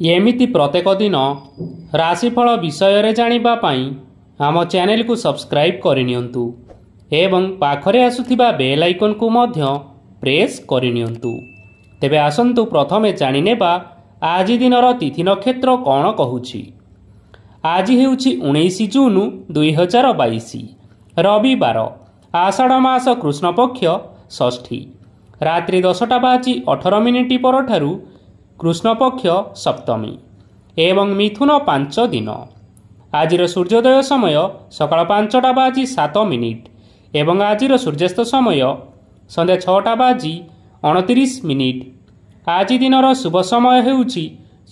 ଏମିତି ପ୍ରତ୍ୟେକ ଦିନ ରାଶିଫଳ ବିଷୟରେ ଜାଣିବା ପାଇଁ ଆମ ଚ୍ୟାନେଲକୁ ସବସ୍କ୍ରାଇବ୍ କରିନିଅନ୍ତୁ ଏବଂ ପାଖରେ ଆସୁଥିବା ବେଲ୍ ଆଇକନ୍କୁ ମଧ୍ୟ ପ୍ରେସ୍ କରିନିଅନ୍ତୁ। ତେବେ ଆସନ୍ତୁ ପ୍ରଥମେ ଜାଣିନେବା ଆଜି ଦିନର ତିଥି ନକ୍ଷତ୍ର କ'ଣ କହୁଛି। ଆଜି ହେଉଛି ଉଣେଇଶ ଜୁନ୍ ଦୁଇହଜାର ବାଇଶ ରବିବାର ଆଷାଢ଼ ମାସ କୃଷ୍ଣପକ୍ଷ ଷଷ୍ଠୀ ରାତ୍ରି ଦଶଟା ବାଜି ଅଠର ମିନିଟ୍ ପରଠାରୁ କୃଷ୍ଣପକ୍ଷ ସପ୍ତମୀ ଏବଂ ମିଥୁନ ପାଞ୍ଚ ଦିନ ଆଜିର ସୂର୍ଯ୍ୟୋଦୟ ସମୟ ସକାଳ ପାଞ୍ଚଟା ବାଜି ସାତ ମିନିଟ୍ ଏବଂ ଆଜିର ସୂର୍ଯ୍ୟାସ୍ତ ସମୟ ସନ୍ଧ୍ୟା ଛଅଟା ବାଜି ଅଣତିରିଶ ମିନିଟ୍ ଆଜି ଦିନର ଶୁଭ ସମୟ ହେଉଛି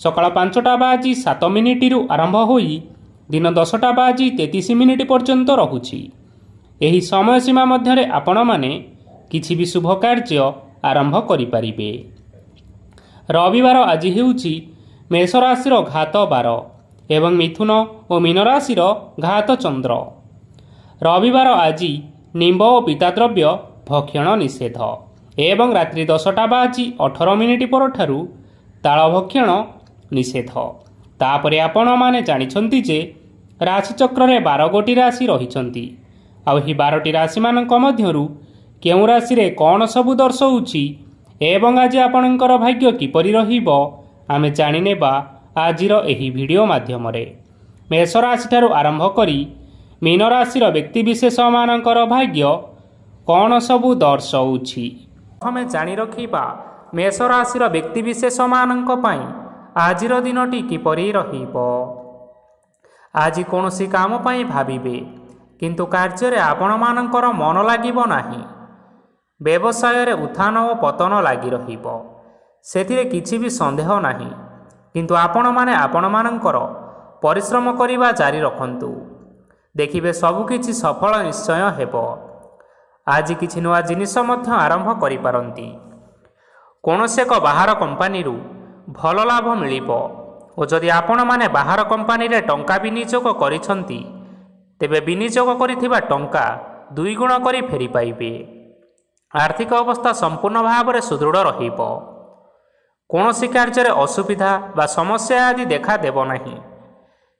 ସକାଳ ପାଞ୍ଚଟା ବାଜି ସାତ ମିନିଟ୍ରୁ ଆରମ୍ଭ ହୋଇ ଦିନ ଦଶଟା ବାଜି ତେତିଶ ମିନିଟ୍ ପର୍ଯ୍ୟନ୍ତ ରହୁଛି ଏହି ସମୟସୀମା ମଧ୍ୟରେ ଆପଣମାନେ କିଛି ବି ଶୁଭ କାର୍ଯ୍ୟ ଆରମ୍ଭ କରିପାରିବେ। ରବିବାର ଆଜି ହେଉଛି ମେଷ ରାଶିର ଘାତ ବାର ଏବଂ ମିଥୁନ ଓ ମୀନ ରାଶିର ଘାତ ଚନ୍ଦ୍ର ରବିବାର ଆଜି ନିମ୍ବ ଓ ପିତାଦ୍ରବ୍ୟ ଭକ୍ଷଣ ନିଷେଧ ଏବଂ ରାତ୍ରି ଦଶଟା ବାଜି ଅଠର ମିନିଟ୍ ପରଠାରୁ ତାଳ ଭକ୍ଷଣ ନିଷେଧ। ତାପରେ ଆପଣମାନେ ଜାଣିଛନ୍ତି ଯେ ରାଶିଚକ୍ରରେ ବାର ଗୋଟି ରାଶି ରହିଛନ୍ତି। ଆଉ ଏହି ବାରଟି ରାଶିମାନଙ୍କ ମଧ୍ୟରୁ କେଉଁ ରାଶିରେ କ'ଣ ସବୁ ଦର୍ଶାଉଛି ଏବଂ ଆଜି ଆପଣଙ୍କର ଭାଗ୍ୟ କିପରି ରହିବ ଆମେ ଜାଣିନେବା ଆଜିର ଏହି ଭିଡ଼ିଓ ମାଧ୍ୟମରେ। ମେଷ ରାଶିଠାରୁ ଆରମ୍ଭ କରି ମୀନ ରାଶିର ବ୍ୟକ୍ତିବିଶେଷମାନଙ୍କର ଭାଗ୍ୟ କ'ଣ ସବୁ ଦର୍ଶାଉଛି? ପ୍ରଥମେ ଜାଣି ରଖିବା ମେଷ ରାଶିର ବ୍ୟକ୍ତିବିଶେଷମାନଙ୍କ ପାଇଁ ଆଜିର ଦିନଟି କିପରି ରହିବ। ଆଜି କୌଣସି କାମ ପାଇଁ ଭାବିବେ କିନ୍ତୁ କାର୍ଯ୍ୟରେ ଆପଣମାନଙ୍କର ମନ ଲାଗିବ ନାହିଁ। ବ୍ୟବସାୟରେ ଉତ୍ଥାନ ଓ ପତନ ଲାଗି ରହିବ। ସେଥିରେ କିଛି ବି ସନ୍ଦେହ ନାହିଁ। କିନ୍ତୁ ଆପଣମାନେ ଆପଣମାନଙ୍କର ପରିଶ୍ରମ କରିବା ଜାରି ରଖନ୍ତୁ। ଦେଖିବେ ସବୁକିଛି ସଫଳ ନିଶ୍ଚୟ ହେବ। ଆଜି କିଛି ନୂଆ ଜିନିଷ ମଧ୍ୟ ଆରମ୍ଭ କରିପାରନ୍ତି। କୌଣସି ଏକ ବାହାର କମ୍ପାନୀରୁ ଭଲ ଲାଭ ମିଳିବ ଓ ଯଦି ଆପଣମାନେ ବାହାର କମ୍ପାନୀରେ ଟଙ୍କା ବିନିଯୋଗ କରିଛନ୍ତି ତେବେ ବିନିଯୋଗ କରିଥିବା ଟଙ୍କା ଦୁଇଗୁଣ କରି ଫେରି ପାଇବେ ଆର୍ଥିକ ଅବସ୍ଥା ସମ୍ପୂର୍ଣ୍ଣ ଭାବରେ ସୁଦୃଢ଼ ରହିବ। କୌଣସି କାର୍ଯ୍ୟରେ ଅସୁବିଧା ବା ସମସ୍ୟା ଆଦି ଦେଖାଦେବ ନାହିଁ।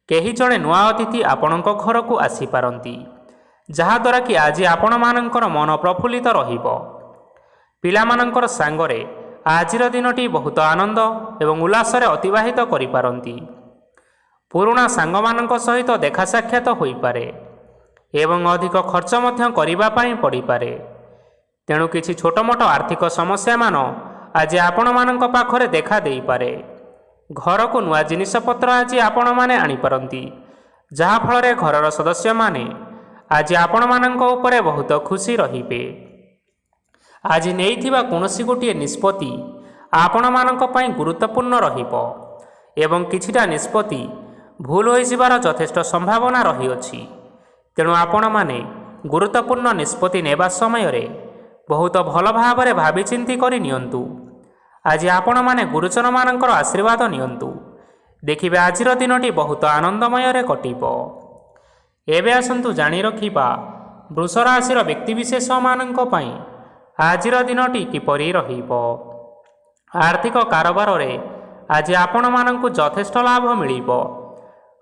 କେହି ଜଣେ ନୂଆ ଅତିଥି ଆପଣଙ୍କ ଘରକୁ ଆସିପାରନ୍ତି ଯାହାଦ୍ୱାରା କି ଆଜି ଆପଣମାନଙ୍କର ମନ ପ୍ରଫୁଲ୍ଲିତ ରହିବ। ପିଲାମାନଙ୍କର ସାଙ୍ଗରେ ଆଜିର ଦିନଟି ବହୁତ ଆନନ୍ଦ ଏବଂ ଉଲ୍ଲାସରେ ଅତିବାହିତ କରିପାରନ୍ତି। ପୁରୁଣା ସାଙ୍ଗମାନଙ୍କ ସହିତ ଦେଖା ସାକ୍ଷାତ ହୋଇପାରେ ଏବଂ ଅଧିକ ଖର୍ଚ୍ଚ ମଧ୍ୟ କରିବା ପାଇଁ ପଡ଼ିପାରେ। ତେଣୁ କିଛି ଛୋଟମୋଟ ଆର୍ଥିକ ସମସ୍ୟାମାନ ଆଜି ଆପଣମାନଙ୍କ ପାଖରେ ଦେଖା ଦେଇପାରେ। ଘରକୁ ନୂଆ ଜିନିଷପତ୍ର ଆଜି ଆପଣମାନେ ଆଣିପାରନ୍ତି ଯାହାଫଳରେ ଘରର ସଦସ୍ୟମାନେ ଆଜି ଆପଣମାନଙ୍କ ଉପରେ ବହୁତ ଖୁସି ରହିବେ। ଆଜି ନେଇଥିବା କୌଣସି ଗୋଟିଏ ନିଷ୍ପତ୍ତି ଆପଣମାନଙ୍କ ପାଇଁ ଗୁରୁତ୍ୱପୂର୍ଣ୍ଣ ରହିବ ଏବଂ କିଛିଟା ନିଷ୍ପତ୍ତି ଭୁଲ ହୋଇଯିବାର ଯଥେଷ୍ଟ ସମ୍ଭାବନା ରହିଅଛି। ତେଣୁ ଆପଣମାନେ ଗୁରୁତ୍ୱପୂର୍ଣ୍ଣ ନିଷ୍ପତ୍ତି ନେବା ସମୟରେ ବହୁତ ଭଲ ଭାବରେ ଭାବିଚିନ୍ତି କରି ନିଅନ୍ତୁ। ଆଜି ଆପଣମାନେ ଗୁରୁଜନମାନଙ୍କର ଆଶୀର୍ବାଦ ନିଅନ୍ତୁ। ଦେଖିବେ ଆଜିର ଦିନଟି ବହୁତ ଆନନ୍ଦମୟରେ କଟିବ। ଏବେ ଆସନ୍ତୁ ଜାଣି ରଖିବା ବୃଷ ରାଶିର ବ୍ୟକ୍ତିବିଶେଷମାନଙ୍କ ପାଇଁ ଆଜିର ଦିନଟି କିପରି ରହିବ। ଆର୍ଥିକ କାରବାରରେ ଆଜି ଆପଣମାନଙ୍କୁ ଯଥେଷ୍ଟ ଲାଭ ମିଳିବ।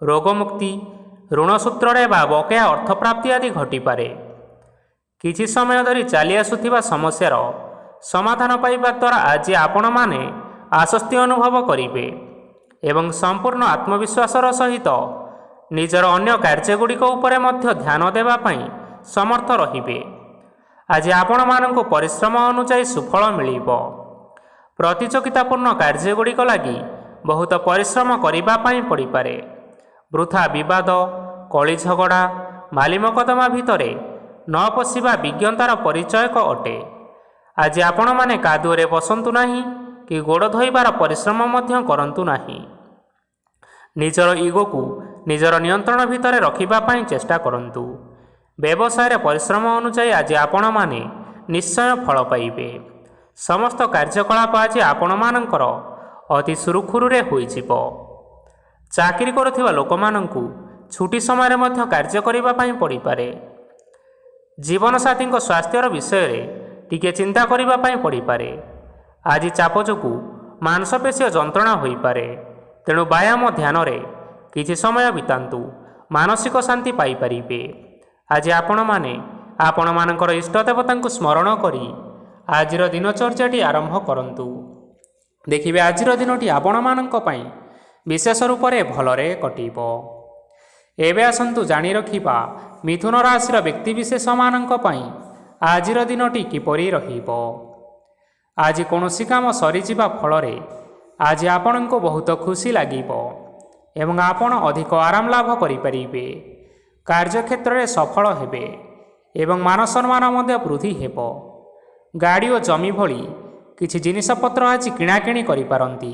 ରୋଗମୁକ୍ତି ଋଣ ସୂତ୍ରରେ ବା ବକେୟା ଅର୍ଥପ୍ରାପ୍ତି ଆଦି ଘଟିପାରେ। କିଛି ସମୟ ଧରି ଚାଲି ଆସୁଥିବା ସମସ୍ୟାର ସମାଧାନ ପାଇବା ଦ୍ୱାରା ଆଜି ଆପଣମାନେ ଆଶ୍ୱସ୍ତି ଅନୁଭବ କରିବେ ଏବଂ ସମ୍ପୂର୍ଣ୍ଣ ଆତ୍ମବିଶ୍ୱାସର ସହିତ ନିଜର ଅନ୍ୟ କାର୍ଯ୍ୟଗୁଡ଼ିକ ଉପରେ ମଧ୍ୟ ଧ୍ୟାନ ଦେବା ପାଇଁ ସମର୍ଥ ରହିବେ। ଆଜି ଆପଣମାନଙ୍କୁ ପରିଶ୍ରମ ଅନୁଯାୟୀ ସୁଫଳ ମିଳିବ। ପ୍ରତିଯୋଗିତାପୂର୍ଣ୍ଣ କାର୍ଯ୍ୟଗୁଡ଼ିକ ଲାଗି ବହୁତ ପରିଶ୍ରମ କରିବା ପାଇଁ ପଡ଼ିପାରେ। ବୃଥା ବିବାଦ କଳି ଝଗଡ଼ା ମାଲି ମକଦ୍ଦମା ଭିତରେ ନ ପଶିବା ବିଜ୍ଞତାର ପରିଚୟକ ଅଟେ। ଆଜି ଆପଣମାନେ କାଦୁଅରେ ବସନ୍ତୁ ନାହିଁ କି ଗୋଡ଼ ଧୋଇବାର ପରିଶ୍ରମ ମଧ୍ୟ କରନ୍ତୁ ନାହିଁ। ନିଜର ଇଗୋକୁ ନିଜର ନିୟନ୍ତ୍ରଣ ଭିତରେ ରଖିବା ପାଇଁ ଚେଷ୍ଟା କରନ୍ତୁ। ବ୍ୟବସାୟରେ ପରିଶ୍ରମ ଅନୁଯାୟୀ ଆଜି ଆପଣମାନେ ନିଶ୍ଚୟ ଫଳ ପାଇବେ। ସମସ୍ତ କାର୍ଯ୍ୟକଳାପ ଆଜି ଆପଣମାନଙ୍କର ଅତି ସୁରୁଖୁରୁରେ ହୋଇଯିବ। ଚାକିରି କରୁଥିବା ଲୋକମାନଙ୍କୁ ଛୁଟି ସମୟରେ ମଧ୍ୟ କାର୍ଯ୍ୟ କରିବା ପାଇଁ ପଡ଼ିପାରେ। ଜୀବନସାଥୀଙ୍କ ସ୍ୱାସ୍ଥ୍ୟର ବିଷୟରେ ଟିକିଏ ଚିନ୍ତା କରିବା ପାଇଁ ପଡ଼ିପାରେ। ଆଜି ଚାପ ଯୋଗୁଁ ମାଂସପେଶୀୟ ଯନ୍ତ୍ରଣା ହୋଇପାରେ। ତେଣୁ ବ୍ୟାୟାମ ଧ୍ୟାନରେ କିଛି ସମୟ ବିତାନ୍ତୁ ମାନସିକ ଶାନ୍ତି ପାଇପାରିବେ। ଆଜି ଆପଣମାନେ ଆପଣମାନଙ୍କର ଇଷ୍ଟ ଦେବତାଙ୍କୁ ସ୍ମରଣ କରି ଆଜିର ଦିନଚର୍ଯ୍ୟାଟି ଆରମ୍ଭ କରନ୍ତୁ। ଦେଖିବେ ଆଜିର ଦିନଟି ଆପଣମାନଙ୍କ ପାଇଁ ବିଶେଷ ରୂପରେ ଭଲରେ କଟିବ। ଏବେ ଆସନ୍ତୁ ଜାଣି ରଖିବା ମିଥୁନ ରାଶିର ବ୍ୟକ୍ତିବିଶେଷମାନଙ୍କ ପାଇଁ ଆଜିର ଦିନଟି କିପରି ରହିବ। ଆଜି କୌଣସି କାମ ସରିଯିବା ଫଳରେ ଆଜି ଆପଣଙ୍କୁ ବହୁତ ଖୁସି ଲାଗିବ ଏବଂ ଆପଣ ଅଧିକ ଆରାମ ଲାଭ କରିପାରିବେ। କାର୍ଯ୍ୟକ୍ଷେତ୍ରରେ ସଫଳ ହେବେ ଏବଂ ମାନ ସମ୍ମାନ ମଧ୍ୟ ବୃଦ୍ଧି ହେବ। ଗାଡ଼ି ଓ ଜମି ଭଳି କିଛି ଜିନିଷପତ୍ର ଆଜି କିଣାକିଣି କରିପାରନ୍ତି।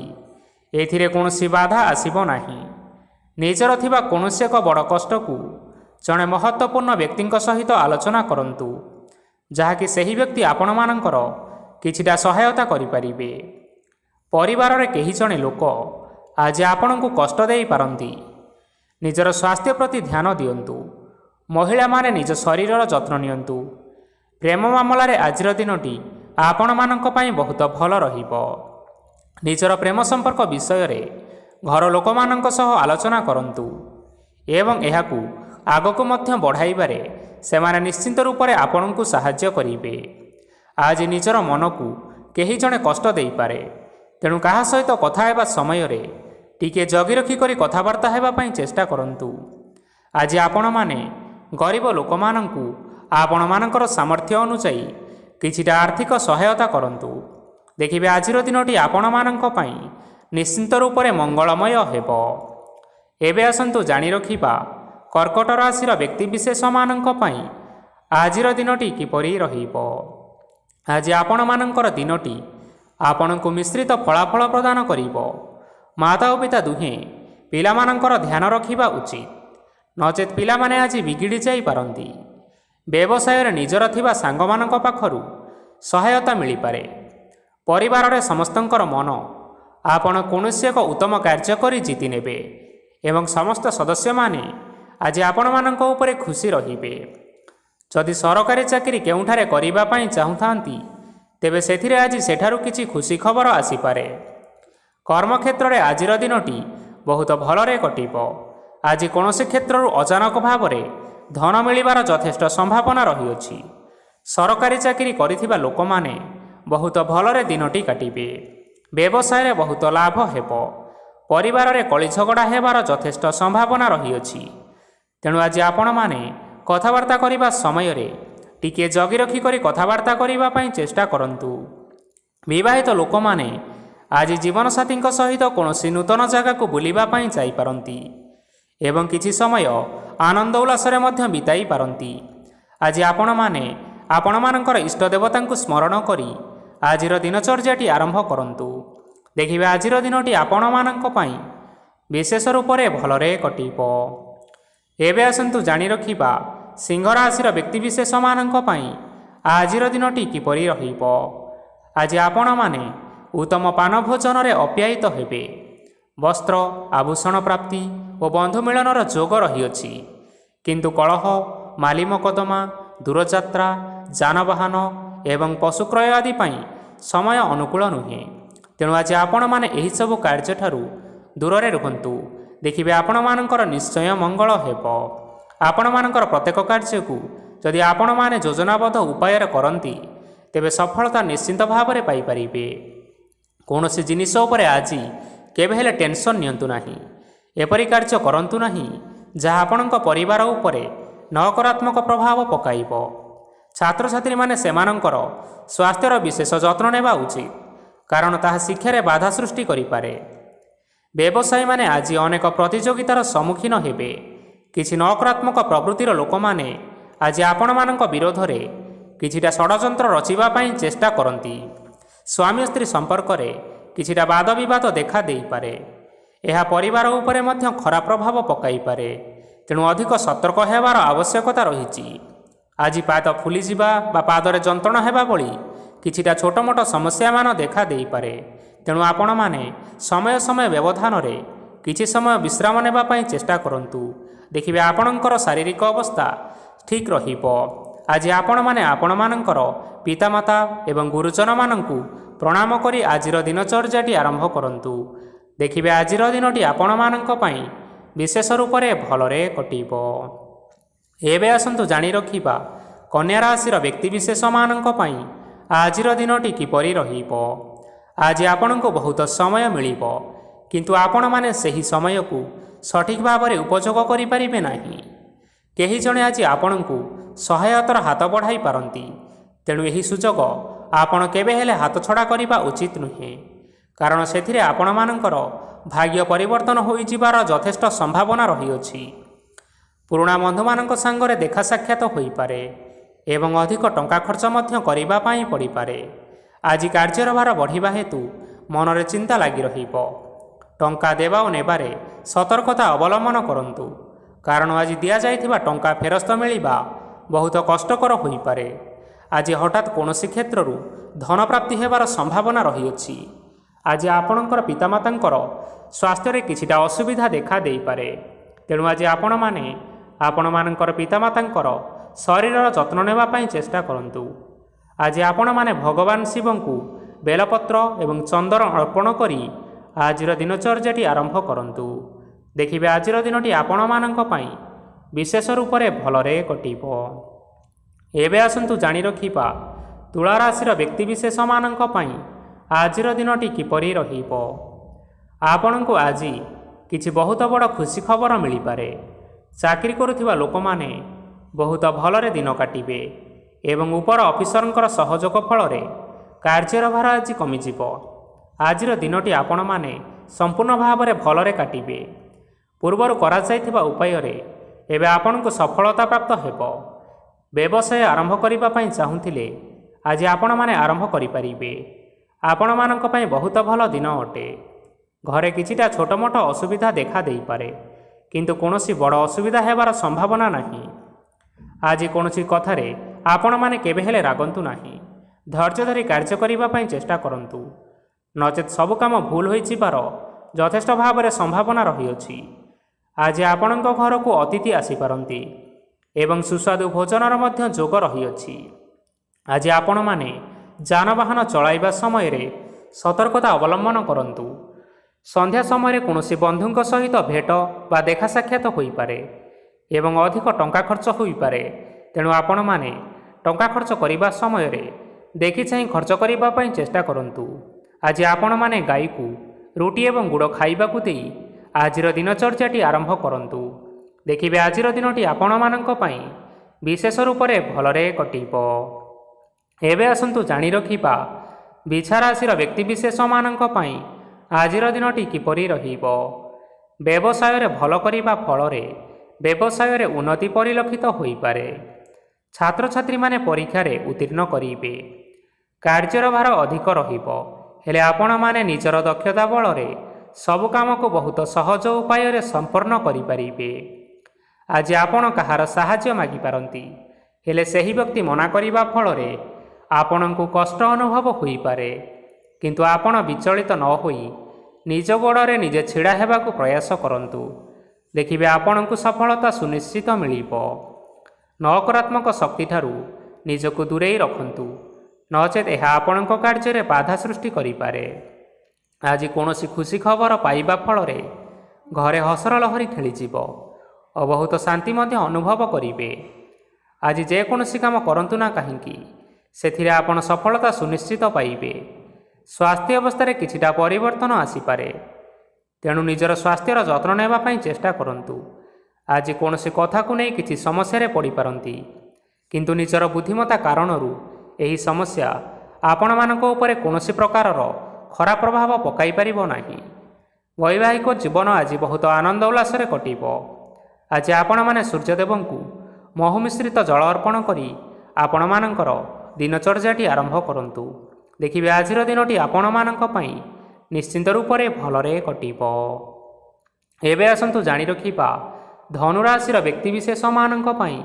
ଏଥିରେ କୌଣସି ବାଧା ଆସିବ ନାହିଁ। ନିଜର ଥିବା କୌଣସି ଏକ ବଡ଼ କଷ୍ଟକୁ ଜଣେ ମହତ୍ତ୍ୱପୂର୍ଣ୍ଣ ବ୍ୟକ୍ତିଙ୍କ ସହିତ ଆଲୋଚନା କରନ୍ତୁ ଯାହାକି ସେହି ବ୍ୟକ୍ତି ଆପଣମାନଙ୍କର କିଛିଟା ସହାୟତା କରିପାରିବେ। ପରିବାରରେ କେହି ଜଣେ ଲୋକ ଆଜି ଆପଣଙ୍କୁ କଷ୍ଟ ଦେଇପାରନ୍ତି ନିଜର ସ୍ୱାସ୍ଥ୍ୟ ପ୍ରତି ଧ୍ୟାନ ଦିଅନ୍ତୁ। ମହିଳାମାନେ ନିଜ ଶରୀରର ଯତ୍ନ ନିଅନ୍ତୁ। ପ୍ରେମ ମାମଲାରେ ଆଜିର ଦିନଟି ଆପଣମାନଙ୍କ ପାଇଁ ବହୁତ ଭଲ ରହିବ। ନିଜର ପ୍ରେମ ସମ୍ପର୍କ ବିଷୟରେ ଘର ଲୋକମାନଙ୍କ ସହ ଆଲୋଚନା କରନ୍ତୁ ଏବଂ ଏହାକୁ ଆଗକୁ ମଧ୍ୟ ବଢ଼ାଇବାରେ ସେମାନେ ନିଶ୍ଚିନ୍ତ ରୂପରେ ଆପଣଙ୍କୁ ସାହାଯ୍ୟ କରିବେ। ଆଜି ନିଜର ମନକୁ କେହି ଜଣେ କଷ୍ଟ ଦେଇପାରେ। ତେଣୁ କାହା ସହିତ କଥା ହେବା ସମୟରେ ଟିକିଏ ଜଗି ରଖି କରି କଥାବାର୍ତ୍ତା ହେବା ପାଇଁ ଚେଷ୍ଟା କରନ୍ତୁ। ଆଜି ଆପଣମାନେ ଗରିବ ଲୋକମାନଙ୍କୁ ଆପଣମାନଙ୍କର ସାମର୍ଥ୍ୟ ଅନୁଯାୟୀ କିଛିଟା ଆର୍ଥିକ ସହାୟତା କରନ୍ତୁ। ଦେଖିବେ ଆଜିର ଦିନଟି ଆପଣମାନଙ୍କ ପାଇଁ ନିଶ୍ଚିନ୍ତ ରୂପରେ ମଙ୍ଗଳମୟ ହେବ। ଏବେ ଆସନ୍ତୁ ଜାଣି ରଖିବା କର୍କଟ ରାଶିର ବ୍ୟକ୍ତିବିଶେଷମାନଙ୍କ ପାଇଁ ଆଜିର ଦିନଟି କିପରି ରହିବ। ଆଜି ଆପଣମାନଙ୍କର ଦିନଟି ଆପଣଙ୍କୁ ମିଶ୍ରିତ ଫଳାଫଳ ପ୍ରଦାନ କରିବ। ମାତା ଓ ପିତା ଦୁହେଁ ପିଲାମାନଙ୍କର ଧ୍ୟାନ ରଖିବା ଉଚିତ। ନଚେତ୍ ପିଲାମାନେ ଆଜି ବିଗିଡ଼ି ଯାଇପାରନ୍ତି। ବ୍ୟବସାୟରେ ନିଜର ଥିବା ସାଙ୍ଗମାନଙ୍କ ପାଖରୁ ସହାୟତା ମିଳିପାରେ। ପରିବାରରେ ସମସ୍ତଙ୍କର ମନ ଆପଣ କୌଣସି ଏକ ଉତ୍ତମ କାର୍ଯ୍ୟ କରି ଜିତି ନେବେ ଏବଂ ସମସ୍ତ ସଦସ୍ୟମାନେ ଆଜି ଆପଣମାନଙ୍କ ଉପରେ ଖୁସି ରହିବେ। ଯଦି ସରକାରୀ ଚାକିରି କେଉଁଠାରେ କରିବା ପାଇଁ ଚାହୁଁଥାନ୍ତି ତେବେ ସେଥିରେ ଆଜି ସେଠାରୁ କିଛି ଖୁସି ଖବର ଆସିପାରେ। କର୍ମକ୍ଷେତ୍ରରେ ଆଜିର ଦିନଟି ବହୁତ ଭଲରେ କଟିବ। ଆଜି କୌଣସି କ୍ଷେତ୍ରରୁ ଅଚାନକ ଭାବରେ ଧନ ମିଳିବାର ଯଥେଷ୍ଟ ସମ୍ଭାବନା ରହିଅଛି। ସରକାରୀ ଚାକିରି କରିଥିବା ଲୋକମାନେ ବହୁତ ଭଲରେ ଦିନଟି କାଟିବେ। ବ୍ୟବସାୟରେ ବହୁତ ଲାଭ ହେବ। ପରିବାରରେ କଳିଝଗଡ଼ା ହେବାର ଯଥେଷ୍ଟ ସମ୍ଭାବନା ରହିଅଛି। ତେଣୁ ଆଜି ଆପଣମାନେ କଥାବାର୍ତ୍ତା କରିବା ସମୟରେ ଟିକିଏ ଜଗି ରଖି କରି କଥାବାର୍ତ୍ତା କରିବା ପାଇଁ ଚେଷ୍ଟା କରନ୍ତୁ। ବିବାହିତ ଲୋକମାନେ ଆଜି ଜୀବନସାଥୀଙ୍କ ସହିତ କୌଣସି ନୂତନ ଜାଗାକୁ ବୁଲିବା ପାଇଁ ଯାଇପାରନ୍ତି ଏବଂ କିଛି ସମୟ ଆନନ୍ଦ ଉଲ୍ଲାସରେ ମଧ୍ୟ ବିତାଇ ପାରନ୍ତି। ଆଜି ଆପଣମାନେ ଆପଣମାନଙ୍କର ଇଷ୍ଟ ଦେବତାଙ୍କୁ ସ୍ମରଣ କରି ଆଜିର ଦିନଚର୍ଯ୍ୟାଟି ଆରମ୍ଭ କରନ୍ତୁ। ଦେଖିବେ ଆଜିର ଦିନଟି ଆପଣମାନଙ୍କ ପାଇଁ ବିଶେଷ ରୂପରେ ଭଲରେ କଟିବ। ଏବେ ଆସନ୍ତୁ ଜାଣି ରଖିବା ସିଂହ ରାଶିର ବ୍ୟକ୍ତିବିଶେଷମାନଙ୍କ ପାଇଁ ଆଜିର ଦିନଟି କିପରି ରହିବ। ଆଜି ଆପଣମାନେ ଉତ୍ତମ ପାନ ଭୋଜନରେ ଅପ୍ୟାୟିତ ହେବେ। ବସ୍ତ୍ର ଆଭୂଷଣ ପ୍ରାପ୍ତି ଓ ବନ୍ଧୁ ମିଳନର ଯୋଗ ରହିଅଛି। କିନ୍ତୁ କଳହ ମାଲି ମକଦ୍ଦମା ଦୂରଯାତ୍ରା ଯାନବାହନ ଏବଂ ପଶୁକ୍ରୟ ଆଦି ପାଇଁ ସମୟ ଅନୁକୂଳ ନୁହେଁ। ତେଣୁ ଆଜି ଆପଣମାନେ ଏହିସବୁ କାର୍ଯ୍ୟଠାରୁ ଦୂରରେ ରୁହନ୍ତୁ। ଦେଖିବେ ଆପଣମାନଙ୍କର ନିଶ୍ଚୟ ମଙ୍ଗଳ ହେବ। ଆପଣମାନଙ୍କର ପ୍ରତ୍ୟେକ କାର୍ଯ୍ୟକୁ ଯଦି ଆପଣମାନେ ଯୋଜନାବଦ୍ଧ ଉପାୟରେ କରନ୍ତି ତେବେ ସଫଳତା ନିଶ୍ଚିନ୍ତ ଭାବରେ ପାଇପାରିବେ। କୌଣସି ଜିନିଷ ଉପରେ ଆଜି କେବେ ହେଲେ ଟେନସନ୍ ନିଅନ୍ତୁ ନାହିଁ। ଏପରି କାର୍ଯ୍ୟ କରନ୍ତୁ ନାହିଁ ଯାହା ଆପଣଙ୍କ ପରିବାର ଉପରେ ନକାରାତ୍ମକ ପ୍ରଭାବ ପକାଇବ। ଛାତ୍ରଛାତ୍ରୀମାନେ ସେମାନଙ୍କର ସ୍ୱାସ୍ଥ୍ୟର ବିଶେଷ ଯତ୍ନ ନେବା ଉଚିତ କାରଣ ତାହା ଶିକ୍ଷାରେ ବାଧା ସୃଷ୍ଟି କରିପାରେ। ବ୍ୟବସାୟୀମାନେ ଆଜି ଅନେକ ପ୍ରତିଯୋଗିତାର ସମ୍ମୁଖୀନ ହେବେ। କିଛି ନକାରାତ୍ମକ ପ୍ରବୃତ୍ତିର ଲୋକମାନେ ଆଜି ଆପଣମାନଙ୍କ ବିରୋଧରେ କିଛିଟା ଷଡ଼ଯନ୍ତ୍ର ରଚିବା ପାଇଁ ଚେଷ୍ଟା କରନ୍ତି। ସ୍ୱାମୀ ସ୍ତ୍ରୀ ସମ୍ପର୍କରେ କିଛିଟା ବାଦବିବାଦ ଦେଖା ଦେଇପାରେ। ଏହା ପରିବାର ଉପରେ ମଧ୍ୟ ଖରାପ ପ୍ରଭାବ ପକାଇପାରେ। ତେଣୁ ଅଧିକ ସତର୍କ ହେବାର ଆବଶ୍ୟକତା ରହିଛି। ଆଜି ପାଦ ଫୁଲିଯିବା ବା ପାଦରେ ଯନ୍ତ୍ରଣା ହେବା ଭଳି କିଛିଟା ଛୋଟମୋଟ ସମସ୍ୟାମାନ ଦେଖା ଦେଇପାରେ। ତେଣୁ ଆପଣମାନେ ସମୟ ସମୟ ବ୍ୟବଧାନରେ କିଛି ସମୟ ବିଶ୍ରାମ ନେବା ପାଇଁ ଚେଷ୍ଟା କରନ୍ତୁ। ଦେଖିବେ ଆପଣଙ୍କର ଶାରୀରିକ ଅବସ୍ଥା ଠିକ୍ ରହିବ। ଆଜି ଆପଣମାନେ ଆପଣମାନଙ୍କର ପିତାମାତା ଏବଂ ଗୁରୁଜନମାନଙ୍କୁ ପ୍ରଣାମ କରି ଆଜିର ଦିନଚର୍ଯ୍ୟାଟି ଆରମ୍ଭ କରନ୍ତୁ। ଦେଖିବେ ଆଜିର ଦିନଟି ଆପଣମାନଙ୍କ ପାଇଁ ବିଶେଷ ରୂପରେ ଭଲରେ କଟିବ। ଏବେ ଆସନ୍ତୁ ଜାଣି ରଖିବା କନ୍ୟା ରାଶିର ବ୍ୟକ୍ତିବିଶେଷମାନଙ୍କ ପାଇଁ ଆଜିର ଦିନଟି କିପରି ରହିବ? ଆଜି ଆପଣଙ୍କୁ ବହୁତ ସମୟ ମିଳିବ କିନ୍ତୁ ଆପଣମାନେ ସେହି ସମୟକୁ ସଠିକ୍ ଭାବରେ ଉପଯୋଗ କରିପାରିବେ ନାହିଁ। କେହି ଜଣେ ଆଜି ଆପଣଙ୍କୁ ସହାୟତାର ହାତ ବଢ଼ାଇ ପାରନ୍ତି ତେଣୁ ଏହି ସୁଯୋଗ ଆପଣ କେବେ ହେଲେ ହାତଛଡ଼ା କରିବା ଉଚିତ ନୁହେଁ। କାରଣ ସେଥିରେ ଆପଣମାନଙ୍କର ଭାଗ୍ୟ ପରିବର୍ତ୍ତନ ହୋଇଯିବାର ଯଥେଷ୍ଟ ସମ୍ଭାବନା ରହିଅଛି। ପୁରୁଣା ବନ୍ଧୁମାନଙ୍କ ସାଙ୍ଗରେ ଦେଖା ସାକ୍ଷାତ ହୋଇପାରେ ଏବଂ ଅଧିକ ଟଙ୍କା ଖର୍ଚ୍ଚ ମଧ୍ୟ କରିବା ପାଇଁ ପଡ଼ିପାରେ। ଆଜି କାର୍ଯ୍ୟର ଭାର ବଢ଼ିବା ହେତୁ ମନରେ ଚିନ୍ତା ଲାଗି ରହିବ। ଟଙ୍କା ଦେବା ଓ ନେବାରେ ସତର୍କତା ଅବଲମ୍ବନ କରନ୍ତୁ। କାରଣ ଆଜି ଦିଆଯାଇଥିବା ଟଙ୍କା ଫେରସ୍ତ ମିଳିବା ବହୁତ କଷ୍ଟକର ହୋଇପାରେ। ଆଜି ହଠାତ୍ କୌଣସି କ୍ଷେତ୍ରରୁ ଧନପ୍ରାପ୍ତି ହେବାର ସମ୍ଭାବନା ରହିଅଛି। ଆଜି ଆପଣଙ୍କର ପିତାମାତାଙ୍କର ସ୍ୱାସ୍ଥ୍ୟରେ କିଛିଟା ଅସୁବିଧା ଦେଖା ଦେଇପାରେ। ତେଣୁ ଆଜି ଆପଣମାନେ ଆପଣମାନଙ୍କର ପିତାମାତାଙ୍କର ଶରୀରର ଯତ୍ନ ନେବା ପାଇଁ ଚେଷ୍ଟା କରନ୍ତୁ। ଆଜି ଆପଣମାନେ ଭଗବାନ ଶିବଙ୍କୁ ବେଲପତ୍ର ଏବଂ ଚନ୍ଦନ ଅର୍ପଣ କରି ଆଜିର ଦିନଚର୍ଯ୍ୟାଟି ଆରମ୍ଭ କରନ୍ତୁ। ଦେଖିବେ ଆଜିର ଦିନଟି ଆପଣମାନଙ୍କ ପାଇଁ ବିଶେଷ ରୂପରେ ଭଲରେ କଟିବ। ଏବେ ଆସନ୍ତୁ ଜାଣି ରଖିବା ତୁଳାରାଶିର ବ୍ୟକ୍ତିବିଶେଷମାନଙ୍କ ପାଇଁ ଆଜିର ଦିନଟି କିପରି ରହିବ। ଆପଣଙ୍କୁ ଆଜି କିଛି ବହୁତ ବଡ଼ ଖୁସି ଖବର ମିଳିପାରେ। ଚାକିରି କରୁଥିବା ଲୋକମାନେ ବହୁତ ଭଲରେ ଦିନ କାଟିବେ ଏବଂ ଉପର ଅଫିସରଙ୍କର ସହଯୋଗ ଫଳରେ କାର୍ଯ୍ୟର ଭାର ଆଜି କମିଯିବ। ଆଜିର ଦିନଟି ଆପଣମାନେ ସମ୍ପୂର୍ଣ୍ଣ ଭାବରେ ଭଲରେ କାଟିବେ। ପୂର୍ବରୁ କରାଯାଇଥିବା ଉପାୟରେ ଏବେ ଆପଣଙ୍କୁ ସଫଳତା ପ୍ରାପ୍ତ ହେବ। ବ୍ୟବସାୟ ଆରମ୍ଭ କରିବା ପାଇଁ ଚାହୁଁଥିଲେ ଆଜି ଆପଣମାନେ ଆରମ୍ଭ କରିପାରିବେ। ଆପଣମାନଙ୍କ ପାଇଁ ବହୁତ ଭଲ ଦିନ ଅଟେ। ଘରେ କିଛିଟା ଛୋଟମୋଟ ଅସୁବିଧା ଦେଖା ଦେଇପାରେ। କିନ୍ତୁ କୌଣସି ବଡ଼ ଅସୁବିଧା ହେବାର ସମ୍ଭାବନା ନାହିଁ। ଆଜି କୌଣସି କଥାରେ ଆପଣମାନେ କେବେ ହେଲେ ରାଗନ୍ତୁ ନାହିଁ। ଧୈର୍ଯ୍ୟ ଧରି କାର୍ଯ୍ୟ କରିବା ପାଇଁ ଚେଷ୍ଟା କରନ୍ତୁ। ନଚେତ୍ ସବୁ କାମ ଭୁଲ ହୋଇଯିବାର ଯଥେଷ୍ଟ ଭାବରେ ସମ୍ଭାବନା ରହିଅଛି। ଆଜି ଆପଣଙ୍କ ଘରକୁ ଅତିଥି ଆସିପାରନ୍ତି ଏବଂ ସୁସ୍ୱାଦୁ ଭୋଜନର ମଧ୍ୟ ଯୋଗ ରହିଅଛି। ଆଜି ଆପଣମାନେ ଯାନବାହନ ଚଳାଇବା ସମୟରେ ସତର୍କତା ଅବଲମ୍ବନ କରନ୍ତୁ। ସନ୍ଧ୍ୟା ସମୟରେ କୌଣସି ବନ୍ଧୁଙ୍କ ସହିତ ଭେଟ ବା ଦେଖା ସାକ୍ଷାତ ହୋଇପାରେ ଏବଂ ଅଧିକ ଟଙ୍କା ଖର୍ଚ୍ଚ ହୋଇପାରେ। ତେଣୁ ଆପଣମାନେ ଟଙ୍କା ଖର୍ଚ୍ଚ କରିବା ସମୟରେ ଦେଖିଚାହିଁ ଖର୍ଚ୍ଚ କରିବା ପାଇଁ ଚେଷ୍ଟା କରନ୍ତୁ। ଆଜି ଆପଣମାନେ ଗାଈକୁ ରୁଟି ଏବଂ ଗୁଡ଼ ଖାଇବାକୁ ଦେଇ ଆଜିର ଦିନଚର୍ଯ୍ୟାଟି ଆରମ୍ଭ କରନ୍ତୁ। ଦେଖିବେ ଆଜିର ଦିନଟି ଆପଣମାନଙ୍କ ପାଇଁ ବିଶେଷ ରୂପରେ ଭଲରେ କଟିବ। ଏବେ ଆସନ୍ତୁ ଜାଣି ରଖିବା ବିଛା ରାଶିର ବ୍ୟକ୍ତିବିଶେଷମାନଙ୍କ ପାଇଁ ଆଜିର ଦିନଟି କିପରି ରହିବ? ବ୍ୟବସାୟରେ ଭଲ କରିବା ଫଳରେ ବ୍ୟବସାୟରେ ଉନ୍ନତି ପରିଲକ୍ଷିତ ହୋଇପାରେ। ଛାତ୍ରଛାତ୍ରୀମାନେ ପରୀକ୍ଷାରେ ଉତ୍ତୀର୍ଣ୍ଣ କରିବେ। କାର୍ଯ୍ୟର ଭାର ଅଧିକ ରହିବ। ହେଲେ ଆପଣମାନେ ନିଜର ଦକ୍ଷତା ବଳରେ ସବୁ କାମକୁ ବହୁତ ସହଜ ଉପାୟରେ ସମ୍ପନ୍ନ କରିପାରିବେ। ଆଜି ଆପଣ କାହାର ସାହାଯ୍ୟ ମାଗିପାରନ୍ତି? ହେଲେ ସେହି ବ୍ୟକ୍ତି ମନା କରିବା ଫଳରେ ଆପଣଙ୍କୁ କଷ୍ଟ ଅନୁଭବ ହୋଇପାରେ। କିନ୍ତୁ ଆପଣ ବିଚଳିତ ନ ହୋଇ ନିଜ ଗୋଡ଼ରେ ନିଜେ ଛିଡ଼ା ହେବାକୁ ପ୍ରୟାସ କରନ୍ତୁ। ଦେଖିବେ ଆପଣଙ୍କୁ ସଫଳତା ସୁନିଶ୍ଚିତ ମିଳିବ। ନକାରାତ୍ମକ ଶକ୍ତିଠାରୁ ନିଜକୁ ଦୂରେଇ ରଖନ୍ତୁ। ନଚେତ୍ ଏହା ଆପଣଙ୍କ କାର୍ଯ୍ୟରେ ବାଧା ସୃଷ୍ଟି କରିପାରେ। ଆଜି କୌଣସି ଖୁସି ଖବର ପାଇବା ଫଳରେ ଘରେ ହସର ଲହରୀ ଖେଳିଯିବ। ଓ ବହୁତ ଶାନ୍ତି ମଧ୍ୟ ଅନୁଭବ କରିବେ। ଆଜି ଯେକୌଣସି କାମ କରନ୍ତୁ ନା କାହିଁକି? ସେଥିରେ ଆପଣ ସଫଳତା ସୁନିଶ୍ଚିତ ପାଇବେ। ସ୍ୱାସ୍ଥ୍ୟ ଅବସ୍ଥାରେ କିଛିଟା ପରିବର୍ତ୍ତନ ଆସିପାରେ। ତେଣୁ ନିଜର ସ୍ୱାସ୍ଥ୍ୟର ଯତ୍ନ ନେବା ପାଇଁ ଚେଷ୍ଟା କରନ୍ତୁ। ଆଜି କୌଣସି କଥାକୁ ନେଇ କିଛି ସମସ୍ୟାରେ ପଡ଼ିପାରନ୍ତି। କିନ୍ତୁ ନିଜର ବୁଦ୍ଧିମତା କାରଣରୁ ଏହି ସମସ୍ୟା ଆପଣମାନଙ୍କ ଉପରେ କୌଣସି ପ୍ରକାରର ଖରାପ ପ୍ରଭାବ ପକାଇ ପାରିବ ନାହିଁ। ବୈବାହିକ ଜୀବନ ଆଜି ବହୁତ ଆନନ୍ଦ ଉଲ୍ଲାସରେ କଟିବ। ଆଜି ଆପଣମାନେ ସୂର୍ଯ୍ୟଦେବଙ୍କୁ ମହୁ ମିଶ୍ରିତ ଜଳ ଅର୍ପଣ କରି ଆପଣମାନଙ୍କର ଦିନଚର୍ଯ୍ୟାଟି ଆରମ୍ଭ କରନ୍ତୁ। ଦେଖିବେ ଆଜିର ଦିନଟି ଆପଣମାନଙ୍କ ପାଇଁ ନିଶ୍ଚିନ୍ତ ରୂପରେ ଭଲରେ କଟିବ। ଏବେ ଆସନ୍ତୁ ଜାଣି ରଖିବା ଧନୁରାଶିର ବ୍ୟକ୍ତିବିଶେଷମାନଙ୍କ ପାଇଁ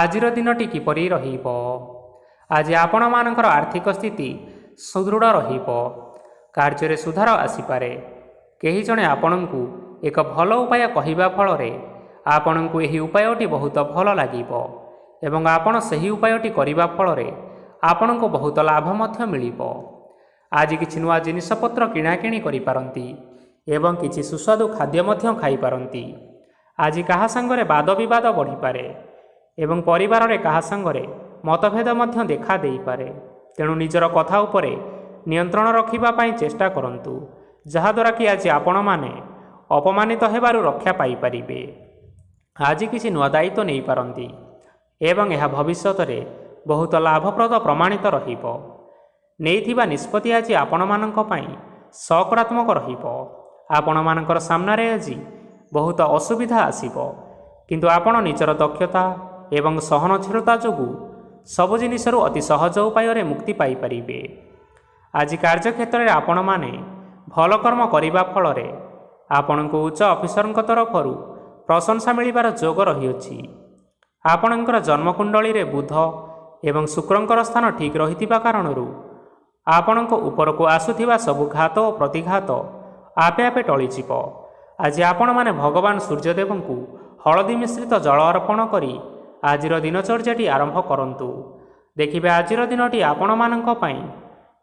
ଆଜିର ଦିନଟି କିପରି ରହିବ। ଆଜି ଆପଣମାନଙ୍କର ଆର୍ଥିକ ସ୍ଥିତି ସୁଦୃଢ଼ ରହିବ। କାର୍ଯ୍ୟରେ ସୁଧାର ଆସିପାରେ। କେହି ଜଣେ ଆପଣଙ୍କୁ ଏକ ଭଲ ଉପାୟ କହିବା ଫଳରେ ଆପଣଙ୍କୁ ଏହି ଉପାୟଟି ବହୁତ ଭଲ ଲାଗିବ ଏବଂ ଆପଣ ସେହି ଉପାୟଟି କରିବା ଫଳରେ ଆପଣଙ୍କୁ ବହୁତ ଲାଭ ମଧ୍ୟ ମିଳିବ। ଆଜି କିଛି ନୂଆ ଜିନିଷପତ୍ର କିଣାକିଣି କରିପାରନ୍ତି ଏବଂ କିଛି ସୁସ୍ୱାଦୁ ଖାଦ୍ୟ ମଧ୍ୟ ଖାଇପାରନ୍ତି। ଆଜି କାହା ସାଙ୍ଗରେ ବାଦ ବିବାଦ ବଢ଼ିପାରେ ଏବଂ ପରିବାରରେ କାହା ସାଙ୍ଗରେ ମତଭେଦ ମଧ୍ୟ ଦେଖା ଦେଇପାରେ। ତେଣୁ ନିଜର କଥା ଉପରେ ନିୟନ୍ତ୍ରଣ ରଖିବା ପାଇଁ ଚେଷ୍ଟା କରନ୍ତୁ ଯାହାଦ୍ୱାରା କି ଆଜି ଆପଣମାନେ ଅପମାନିତ ହେବାରୁ ରକ୍ଷା ପାଇପାରିବେ। ଆଜି କିଛି ନୂଆ ଦାୟିତ୍ୱ ନେଇପାରନ୍ତି ଏବଂ ଏହା ଭବିଷ୍ୟତରେ ବହୁତ ଲାଭପ୍ରଦ ପ୍ରମାଣିତ ରହିବ। ନେଇଥିବା ନିଷ୍ପତ୍ତି ଆଜି ଆପଣମାନଙ୍କ ପାଇଁ ସକାରାତ୍ମକ ରହିବ। ଆପଣମାନଙ୍କର ସାମ୍ନାରେ ଆଜି ବହୁତ ଅସୁବିଧା ଆସିବ। କିନ୍ତୁ ଆପଣ ନିଜର ଦକ୍ଷତା ଏବଂ ସହନଶୀଳତା ଯୋଗୁଁ ସବୁ ଜିନିଷରୁ ଅତି ସହଜ ଉପାୟରେ ମୁକ୍ତି ପାଇପାରିବେ। ଆଜି କାର୍ଯ୍ୟକ୍ଷେତ୍ରରେ ଆପଣମାନେ ଭଲ କର୍ମ କରିବା ଫଳରେ ଆପଣଙ୍କୁ ଉଚ୍ଚ ଅଫିସରଙ୍କ ତରଫରୁ ପ୍ରଶଂସା ମିଳିବାର ଯୋଗ ରହିଅଛି। ଆପଣଙ୍କର ଜନ୍ମକୁଣ୍ଡଳୀରେ ବୁଧ ଏବଂ ଶୁକ୍ରଙ୍କର ସ୍ଥାନ ଠିକ୍ ରହିଥିବା କାରଣରୁ ଆପଣଙ୍କ ଉପରକୁ ଆସୁଥିବା ସବୁ ଘାତ ଓ ପ୍ରତିଘାତ ଆପେ ଆପେ ଟଳିଯିବ। ଆଜି ଆପଣମାନେ ଭଗବାନ ସୂର୍ଯ୍ୟଦେବଙ୍କୁ ହଳଦୀ ମିଶ୍ରିତ ଜଳ ଅର୍ପଣ କରି ଆଜିର ଦିନଚର୍ଯ୍ୟାଟି ଆରମ୍ଭ କରନ୍ତୁ। ଦେଖିବେ ଆଜିର ଦିନଟି ଆପଣମାନଙ୍କ ପାଇଁ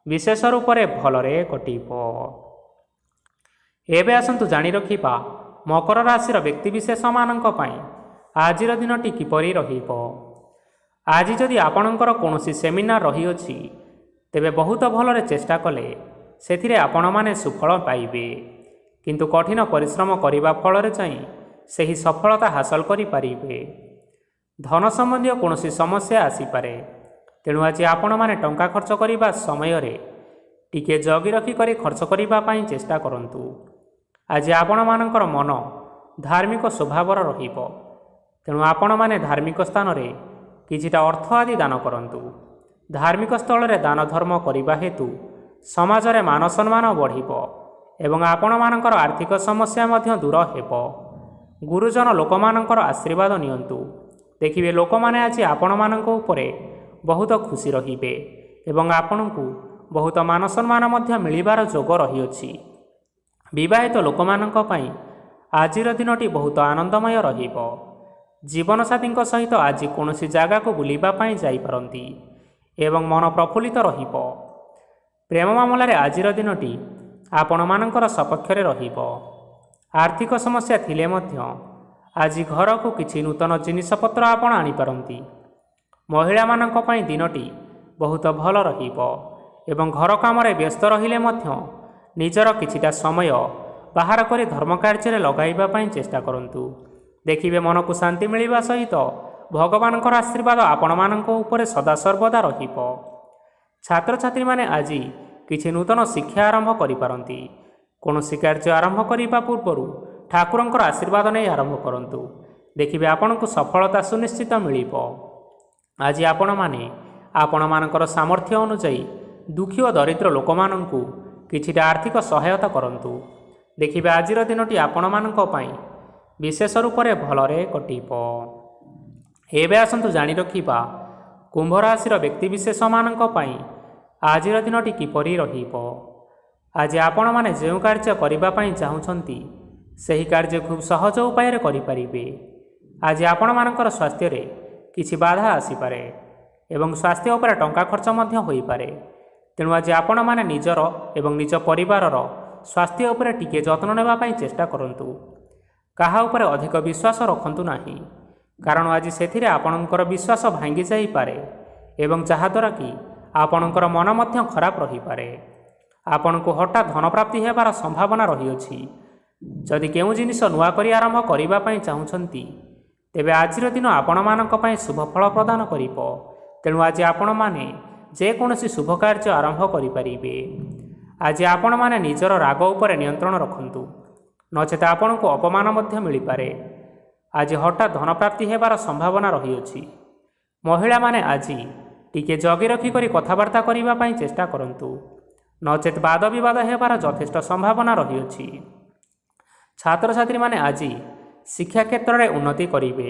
ବିଶେଷ ରୂପରେ ଭଲରେ କଟିବ। ଏବେ ଆସନ୍ତୁ ଜାଣି ରଖିବା ମକର ରାଶିର ବ୍ୟକ୍ତିବିଶେଷମାନଙ୍କ ପାଇଁ ଆଜିର ଦିନଟି କିପରି ରହିବ। ଆଜି ଯଦି ଆପଣଙ୍କର କୌଣସି ସେମିନାର ରହିଅଛି ତେବେ ବହୁତ ଭଲରେ ଚେଷ୍ଟା କଲେ ସେଥିରେ ଆପଣମାନେ ସୁଫଳ ପାଇବେ। କିନ୍ତୁ କଠିନ ପରିଶ୍ରମ କରିବା ଫଳରେ ଯାଇ ସେହି ସଫଳତା ହାସଲ କରିପାରିବେ। ଧନ ସମ୍ବନ୍ଧୀୟ କୌଣସି ସମସ୍ୟା ଆସିପାରେ। ତେଣୁ ଆଜି ଆପଣମାନେ ଟଙ୍କା ଖର୍ଚ୍ଚ କରିବା ସମୟରେ ଟିକିଏ ଜଗି ରଖି କରି ଖର୍ଚ୍ଚ କରିବା ପାଇଁ ଚେଷ୍ଟା କରନ୍ତୁ। ଆଜି ଆପଣମାନଙ୍କର ମନ ଧାର୍ମିକ ସ୍ୱଭାବର ରହିବ। ତେଣୁ ଆପଣମାନେ ଧାର୍ମିକ ସ୍ଥାନରେ କିଛିଟା ଅର୍ଥ ଆଦି ଦାନ କରନ୍ତୁ। ଧାର୍ମିକ ସ୍ଥଳରେ ଦାନ ଧର୍ମ କରିବା ହେତୁ ସମାଜରେ ମାନ ସମ୍ମାନ ବଢ଼ିବ ଏବଂ ଆପଣମାନଙ୍କର ଆର୍ଥିକ ସମସ୍ୟା ମଧ୍ୟ ଦୂର ହେବ। ଗୁରୁଜନ ଲୋକମାନଙ୍କର ଆଶୀର୍ବାଦ ନିଅନ୍ତୁ। ଦେଖିବେ ଲୋକମାନେ ଆଜି ଆପଣମାନଙ୍କ ଉପରେ ବହୁତ ଖୁସି ରହିବେ ଏବଂ ଆପଣଙ୍କୁ ବହୁତ ମାନ ସମ୍ମାନ ମଧ୍ୟ ମିଳିବାର ଯୋଗ ରହିଅଛି। ବିବାହିତ ଲୋକମାନଙ୍କ ପାଇଁ ଆଜିର ଦିନଟି ବହୁତ ଆନନ୍ଦମୟ ରହିବ। ଜୀବନସାଥୀଙ୍କ ସହିତ ଆଜି କୌଣସି ଜାଗାକୁ ବୁଲିବା ପାଇଁ ଯାଇପାରନ୍ତି ଏବଂ ମନ ପ୍ରଫୁଲ୍ଲିତ ରହିବ। ପ୍ରେମ ମାମଲାରେ ଆଜିର ଦିନଟି ଆପଣମାନଙ୍କର ସପକ୍ଷରେ ରହିବ। ଆର୍ଥିକ ସମସ୍ୟା ଥିଲେ ମଧ୍ୟ ଆଜି ଘରକୁ କିଛି ନୂତନ ଜିନିଷପତ୍ର ଆପଣ ଆଣିପାରନ୍ତି। ମହିଳାମାନଙ୍କ ପାଇଁ ଦିନଟି ବହୁତ ଭଲ ରହିବ ଏବଂ ଘର କାମରେ ବ୍ୟସ୍ତ ରହିଲେ ମଧ୍ୟ ନିଜର କିଛିଟା ସମୟ ବାହାର କରି ଧର୍ମ କାର୍ଯ୍ୟରେ ଲଗାଇବା ପାଇଁ ଚେଷ୍ଟା କରନ୍ତୁ। ଦେଖିବେ ମନକୁ ଶାନ୍ତି ମିଳିବା ସହିତ ଭଗବାନଙ୍କର ଆଶୀର୍ବାଦ ଆପଣମାନଙ୍କ ଉପରେ ସଦାସର୍ବଦା ରହିବ। ଛାତ୍ରଛାତ୍ରୀମାନେ ଆଜି କିଛି ନୂତନ ଶିକ୍ଷା ଆରମ୍ଭ କରିପାରନ୍ତି। କୌଣସି କାର୍ଯ୍ୟ ଆରମ୍ଭ କରିବା ପୂର୍ବରୁ ଠାକୁରଙ୍କର ଆଶୀର୍ବାଦ ନେଇ ଆରମ୍ଭ କରନ୍ତୁ। ଦେଖିବେ ଆପଣଙ୍କୁ ସଫଳତା ସୁନିଶ୍ଚିତ ମିଳିବ। ଆଜି ଆପଣମାନେ ଆପଣମାନଙ୍କର ସାମର୍ଥ୍ୟ ଅନୁଯାୟୀ ଦୁଃଖୀ ଓ ଦରିଦ୍ର ଲୋକମାନଙ୍କୁ କିଛିଟା ଆର୍ଥିକ ସହାୟତା କରନ୍ତୁ। ଦେଖିବେ ଆଜିର ଦିନଟି ଆପଣମାନଙ୍କ ପାଇଁ ବିଶେଷ ରୂପରେ ଭଲରେ କଟିବ। ଏବେ ଆସନ୍ତୁ ଜାଣି ରଖିବା କୁମ୍ଭ ରାଶିର ବ୍ୟକ୍ତିବିଶେଷମାନଙ୍କ ପାଇଁ ଆଜିର ଦିନଟି କିପରି ରହିବ। ଆଜି ଆପଣମାନେ ଯେଉଁ କାର୍ଯ୍ୟ କରିବା ପାଇଁ ଚାହୁଁଛନ୍ତି ସେହି କାର୍ଯ୍ୟ ଖୁବ୍ ସହଜ ଉପାୟରେ କରିପାରିବେ। ଆଜି ଆପଣମାନଙ୍କର ସ୍ୱାସ୍ଥ୍ୟରେ କିଛି ବାଧା ଆସିପାରେ ଏବଂ ସ୍ୱାସ୍ଥ୍ୟ ଉପରେ ଟଙ୍କା ଖର୍ଚ୍ଚ ମଧ୍ୟ ହୋଇପାରେ। ତେଣୁ ଆଜି ଆପଣମାନେ ନିଜର ଏବଂ ନିଜ ପରିବାରର ସ୍ୱାସ୍ଥ୍ୟ ଉପରେ ଟିକିଏ ଯତ୍ନ ନେବା ପାଇଁ ଚେଷ୍ଟା କରନ୍ତୁ। କାହା ଉପରେ ଅଧିକ ବିଶ୍ୱାସ ରଖନ୍ତୁ ନାହିଁ। କାରଣ ଆଜି ସେଥିରେ ଆପଣଙ୍କର ବିଶ୍ୱାସ ଭାଙ୍ଗି ଯାଇପାରେ ଏବଂ ଯାହାଦ୍ୱାରା କି ଆପଣଙ୍କର ମନ ମଧ୍ୟ ଖରାପ ରହିପାରେ। ଆପଣଙ୍କୁ ହଠାତ୍ ଧନପ୍ରାପ୍ତି ହେବାର ସମ୍ଭାବନା ରହିଅଛି। ଯଦି କେଉଁ ଜିନିଷ ନୂଆ କରି ଆରମ୍ଭ କରିବା ପାଇଁ ଚାହୁଁଛନ୍ତି ତେବେ ଆଜିର ଦିନ ଆପଣମାନଙ୍କ ପାଇଁ ଶୁଭ ଫଳ ପ୍ରଦାନ କରିବ। ତେଣୁ ଆଜି ଆପଣମାନେ ଯେକୌଣସି ଶୁଭ କାର୍ଯ୍ୟ ଆରମ୍ଭ କରିପାରିବେ। ଆଜି ଆପଣମାନେ ନିଜର ରାଗ ଉପରେ ନିୟନ୍ତ୍ରଣ ରଖନ୍ତୁ। ନଚେତ ଆପଣଙ୍କୁ ଅପମାନ ମଧ୍ୟ ମିଳିପାରେ। ଆଜି ହଠାତ୍ ଧନପ୍ରାପ୍ତି ହେବାର ସମ୍ଭାବନା ରହିଅଛି। ମହିଳାମାନେ ଆଜି ଟିକିଏ ଜଗି ରଖିକରି କଥାବାର୍ତ୍ତା କରିବା ପାଇଁ ଚେଷ୍ଟା କରନ୍ତୁ। ନଚେତ୍ ବାଦ ବିବାଦ ହେବାର ଯଥେଷ୍ଟ ସମ୍ଭାବନା ରହିଅଛି। ଛାତ୍ରଛାତ୍ରୀମାନେ ଆଜି ଶିକ୍ଷା କ୍ଷେତ୍ରରେ ଉନ୍ନତି କରିବେ।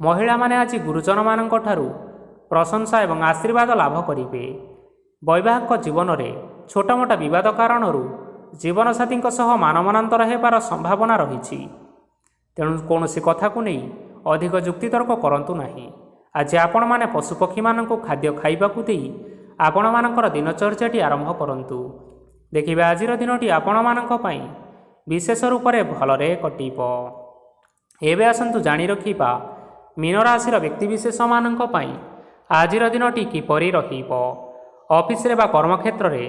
ମହିଳାମାନେ ଆଜି ଗୁରୁଜନମାନଙ୍କ ଠାରୁ ପ୍ରଶଂସା ଏବଂ ଆଶୀର୍ବାଦ ଲାଭ କରିବେ। ବୈବାହିକ ଜୀବନରେ ଛୋଟମୋଟ ବିବାଦ କାରଣରୁ ଜୀବନସାଥୀଙ୍କ ସହ ମାନମନାନ୍ତର ହେବାର ସମ୍ଭାବନା ରହିଛି। ତେଣୁ କୌଣସି କଥାକୁ ନେଇ ଅଧିକ ଯୁକ୍ତିତର୍କ କରନ୍ତୁ ନାହିଁ। ଆଜି ଆପଣମାନେ ପଶୁପକ୍ଷୀମାନଙ୍କୁ ଖାଦ୍ୟ ଖାଇବାକୁ ଦେଇ ଆପଣମାନଙ୍କର ଦିନଚର୍ଯ୍ୟାଟି ଆରମ୍ଭ କରନ୍ତୁ। ଦେଖିବେ ଆଜିର ଦିନଟି ଆପଣମାନଙ୍କ ପାଇଁ ବିଶେଷ ରୂପରେ ଭଲରେ କଟିବ। ଏବେ ଆସନ୍ତୁ ଜାଣି ରଖିବା ମୀନ ରାଶିର ବ୍ୟକ୍ତିବିଶେଷମାନଙ୍କ ପାଇଁ ଆଜିର ଦିନଟି କିପରି ରହିବ। ଅଫିସରେ ବା କର୍ମକ୍ଷେତ୍ରରେ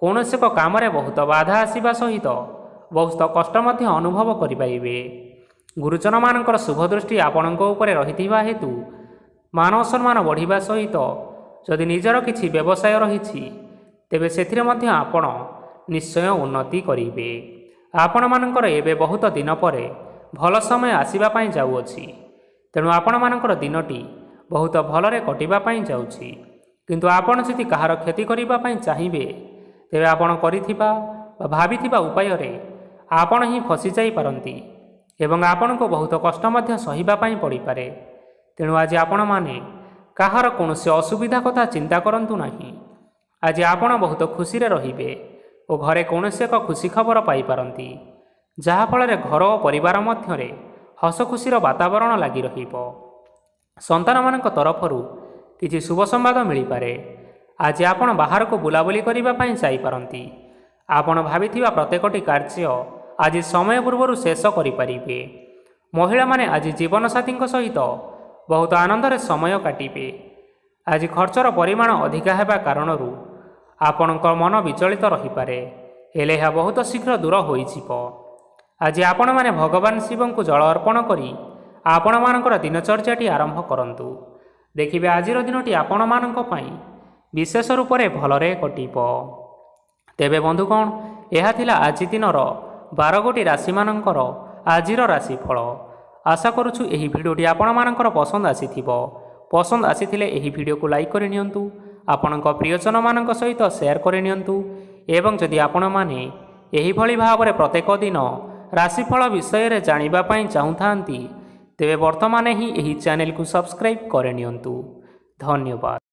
କୌଣସି ଏକ କାମରେ ବହୁତ ବାଧା ଆସିବା ସହିତ ବହୁତ କଷ୍ଟ ମଧ୍ୟ ଅନୁଭବ କରିପାରିବେ। ଗୁରୁଜନମାନଙ୍କର ଶୁଭ ଦୃଷ୍ଟି ଆପଣଙ୍କ ଉପରେ ରହିଥିବା ହେତୁ ମାନ ସମ୍ମାନ ବଢ଼ିବା ସହିତ ଯଦି ନିଜର କିଛି ବ୍ୟବସାୟ ରହିଛି ତେବେ ସେଥିରେ ମଧ୍ୟ ଆପଣ ନିଶ୍ଚୟ ଉନ୍ନତି କରିବେ। ଆପଣମାନଙ୍କର ଏବେ ବହୁତ ଦିନ ପରେ ଭଲ ସମୟ ଆସିବା ପାଇଁ ଯାଉଅଛି। ତେଣୁ ଆପଣମାନଙ୍କର ଦିନଟି ବହୁତ ଭଲରେ କଟିବା ପାଇଁ ଯାଉଛି। କିନ୍ତୁ ଆପଣ ଯଦି କାହାର କ୍ଷତି କରିବା ପାଇଁ ଚାହିଁବେ ତେବେ ଆପଣ କରିଥିବା ବା ଭାବିଥିବା ଉପାୟରେ ଆପଣ ହିଁ ଫସିଯାଇପାରନ୍ତି ଏବଂ ଆପଣଙ୍କୁ ବହୁତ କଷ୍ଟ ମଧ୍ୟ ସହିବା ପାଇଁ ପଡ଼ିପାରେ। ତେଣୁ ଆଜି ଆପଣମାନେ କାହାର କୌଣସି ଅସୁବିଧା କଥା ଚିନ୍ତା କରନ୍ତୁ ନାହିଁ। ଆଜି ଆପଣ ବହୁତ ଖୁସିରେ ରହିବେ ଓ ଘରେ କୌଣସି ଏକ ଖୁସି ଖବର ପାଇପାରନ୍ତି ଯାହାଫଳରେ ଘର ଓ ପରିବାର ମଧ୍ୟରେ ହସ ଖୁସିର ବାତାବରଣ ଲାଗି ରହିବ। ସନ୍ତାନମାନଙ୍କ ତରଫରୁ କିଛି ଶୁଭ ସମ୍ବାଦ ମିଳିପାରେ। ଆଜି ଆପଣ ବାହାରକୁ ବୁଲାବୁଲି କରିବା ପାଇଁ ଯାଇପାରନ୍ତି। ଆପଣ ଭାବିଥିବା ପ୍ରତ୍ୟେକଟି କାର୍ଯ୍ୟ ଆଜି ସମୟ ପୂର୍ବରୁ ଶେଷ କରିପାରିବେ। ମହିଳାମାନେ ଆଜି ଜୀବନସାଥୀଙ୍କ ସହିତ ବହୁତ ଆନନ୍ଦରେ ସମୟ କାଟିବେ। ଆଜି ଖର୍ଚ୍ଚର ପରିମାଣ ଅଧିକା ହେବା କାରଣରୁ ଆପଣଙ୍କ ମନ ବିଚଳିତ ରହିପାରେ। ହେଲେ ଏହା ବହୁତ ଶୀଘ୍ର ଦୂର ହୋଇଯିବ। ଆଜି ଆପଣମାନେ ଭଗବାନ ଶିବଙ୍କୁ ଜଳ ଅର୍ପଣ କରି ଆପଣମାନଙ୍କର ଦିନଚର୍ଯ୍ୟାଟି ଆରମ୍ଭ କରନ୍ତୁ। ଦେଖିବେ ଆଜିର ଦିନଟି ଆପଣମାନଙ୍କ ପାଇଁ ବିଶେଷ ରୂପରେ ଭଲରେ କଟିବ। ତେବେ ବନ୍ଧୁଗଣ ଏହା ଥିଲା ଆଜି ଦିନର ବାର ଗୋଟି ରାଶିମାନଙ୍କର ଆଜିର ରାଶିଫଳ। ଆଶା କରୁଛୁ ଏହି ଭିଡ଼ିଓଟି ଆପଣମାନଙ୍କର ପସନ୍ଦ ଆସିଥିବ। ପସନ୍ଦ ଆସିଥିଲେ ଏହି ଭିଡ଼ିଓକୁ ଲାଇକ୍ କରି ନିଅନ୍ତୁ ଆପଣଙ୍କ ପ୍ରିୟଜନମାନଙ୍କ ସହିତ ସେୟାର କରି ନିଅନ୍ତୁ ଏବଂ ଯଦି ଆପଣମାନେ ଏହିଭଳି ଭାବରେ ପ୍ରତ୍ୟେକ ଦିନ ରାଶିଫଳ ବିଷୟରେ ଜାଣିବା ପାଇଁ ଚାହୁଁଥାନ୍ତି ତେବେ ବର୍ତ୍ତମାନ ହିଁ ଏହି ଚ୍ୟାନେଲକୁ ସବସ୍କ୍ରାଇବ୍ କରିନିଅନ୍ତୁ ଧନ୍ୟବାଦ।